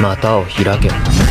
股を開け。